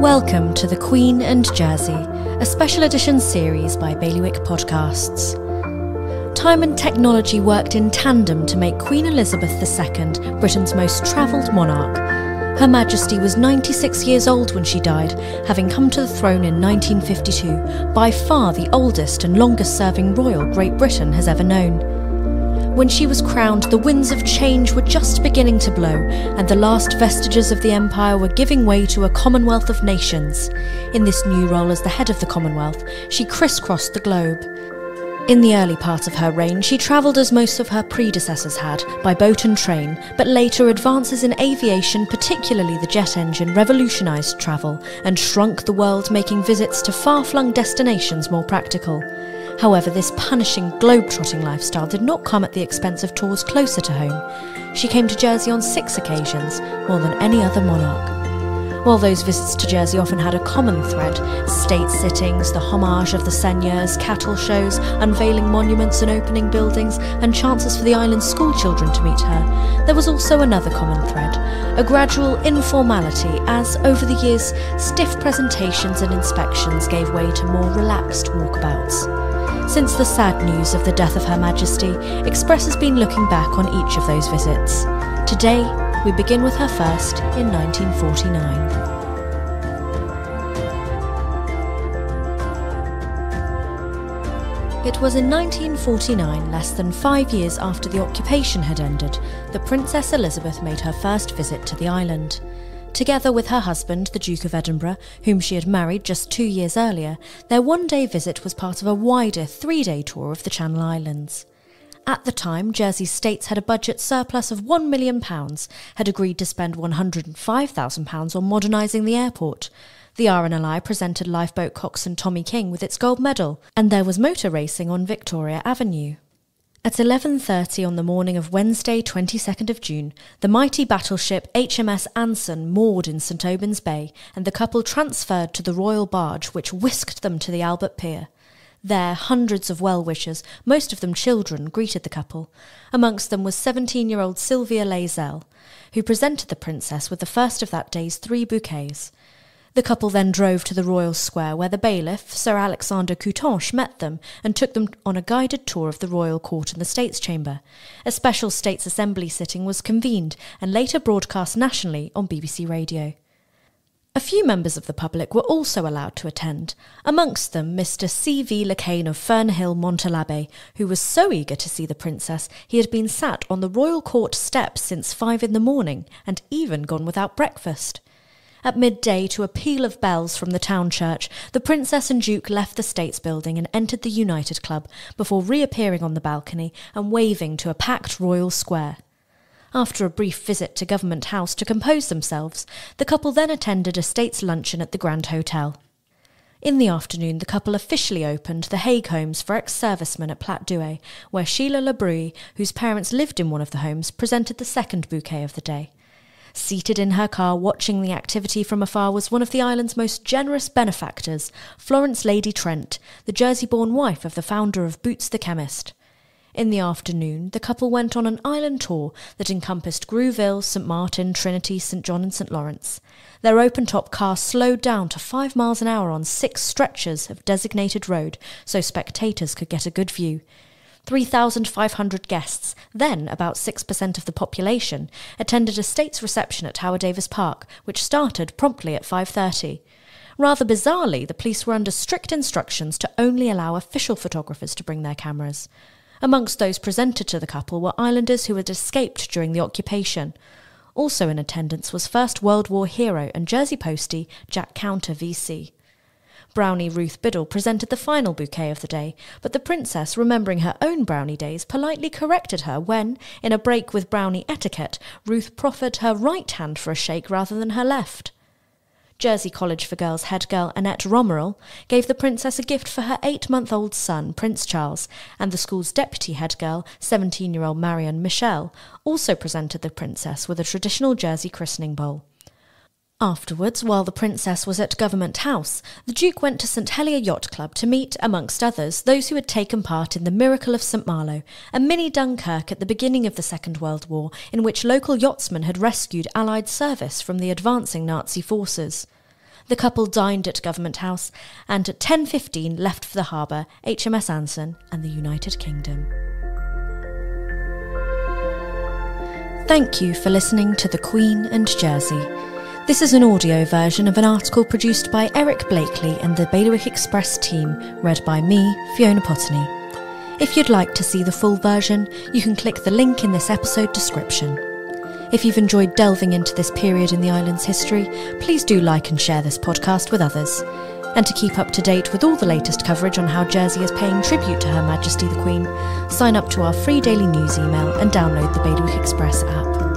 Welcome to The Queen and Jersey, a special edition series by Bailiwick Podcasts. Time and technology worked in tandem to make Queen Elizabeth II Britain's most travelled monarch. Her Majesty was 96 years old when she died, having come to the throne in 1952, by far the oldest and longest serving royal Great Britain has ever known. When she was crowned, the winds of change were just beginning to blow, and the last vestiges of the empire were giving way to a Commonwealth of Nations. In this new role as the head of the Commonwealth, she crisscrossed the globe. In the early part of her reign, she travelled as most of her predecessors had, by boat and train, but later advances in aviation, particularly the jet engine, revolutionised travel and shrunk the world, making visits to far flung destinations more practical. However, this punishing globe-trotting lifestyle did not come at the expense of tours closer to home. She came to Jersey on six occasions, more than any other monarch. While those visits to Jersey often had a common thread state sittings, the homage of the seigneurs, cattle shows, unveiling monuments and opening buildings, and chances for the island's schoolchildren to meet her there was also another common thread a gradual informality as, over the years, stiff presentations and inspections gave way to more relaxed walkabouts. Since the sad news of the death of Her Majesty, Express has been looking back on each of those visits. Today, we begin with her first in 1949. It was in 1949, less than five years after the occupation had ended, that Princess Elizabeth made her first visit to the island. Together with her husband, the Duke of Edinburgh, whom she had married just two years earlier, their one day visit was part of a wider three day tour of the Channel Islands. At the time, Jersey States had a budget surplus of £1 million, had agreed to spend £105,000 on modernising the airport. The RNLI presented lifeboat coxswain Tommy King with its gold medal, and there was motor racing on Victoria Avenue. At 11:30 on the morning of Wednesday, 22nd of June, the mighty battleship HMS Anson moored in St Aubin's Bay, and the couple transferred to the royal barge which whisked them to the Albert Pier. There, hundreds of well-wishers, most of them children, greeted the couple. Amongst them was 17-year-old Sylvia Layzell, who presented the princess with the first of that day's three bouquets. The couple then drove to the Royal Square, where the bailiff, Sir Alexander Coutanche, met them and took them on a guided tour of the Royal Court and the States Chamber. A special States Assembly sitting was convened and later broadcast nationally on BBC Radio. A few members of the public were also allowed to attend, amongst them Mr. C. V. Lekain of Fernhill, Mont à l'Abbé, who was so eager to see the princess he had been sat on the royal court steps since five in the morning and even gone without breakfast. At midday, to a peal of bells from the town church, the Princess and Duke left the States building and entered the United Club before reappearing on the balcony and waving to a packed royal square. After a brief visit to Government House to compose themselves, the couple then attended a States luncheon at the Grand Hotel. In the afternoon, the couple officially opened the Haig Homes for ex servicemen at Plat Douet, where Sheila Le Bruy, whose parents lived in one of the homes, presented the second bouquet of the day. Seated in her car watching the activity from afar was one of the island's most generous benefactors, Florence Lady Trent, the Jersey born wife of the founder of Boots the Chemist. In the afternoon, the couple went on an island tour that encompassed Grouville, St Martin, Trinity, St John, and St Lawrence. Their open top car slowed down to five miles an hour on six stretches of designated road so spectators could get a good view. 3,500 guests, then about 6% of the population, attended a state's reception at Howard Davis Park, which started promptly at 5:30. Rather bizarrely, the police were under strict instructions to only allow official photographers to bring their cameras. Amongst those presented to the couple were islanders who had escaped during the occupation. Also in attendance was First World War hero and Jersey postie Jack Counter VC. Brownie Ruth Biddle presented the final bouquet of the day, but the princess, remembering her own brownie days, politely corrected her when, in a break with brownie etiquette, Ruth proffered her right hand for a shake rather than her left. Jersey College for Girls head girl Annette Romeril gave the princess a gift for her eight month old son, Prince Charles, and the school's deputy head girl, 17 year old Marion Michelle, also presented the princess with a traditional Jersey christening bowl. Afterwards, while the princess was at Government House, the Duke went to St Helier Yacht Club to meet, amongst others, those who had taken part in the Miracle of St Malo, a mini Dunkirk at the beginning of the Second World War, in which local yachtsmen had rescued Allied service from the advancing Nazi forces. The couple dined at Government House and at 10.15 left for the harbour, HMS Anson and the United Kingdom. Thank you for listening to The Queen and Jersey. This is an audio version of an article produced by Eric Blakely and the Bailiwick Express team, read by me, Fiona Potney. If you'd like to see the full version, you can click the link in this episode description. If you've enjoyed delving into this period in the island's history, please do like and share this podcast with others. And to keep up to date with all the latest coverage on how Jersey is paying tribute to Her Majesty the Queen, sign up to our free daily news email and download the Bailiwick Express app.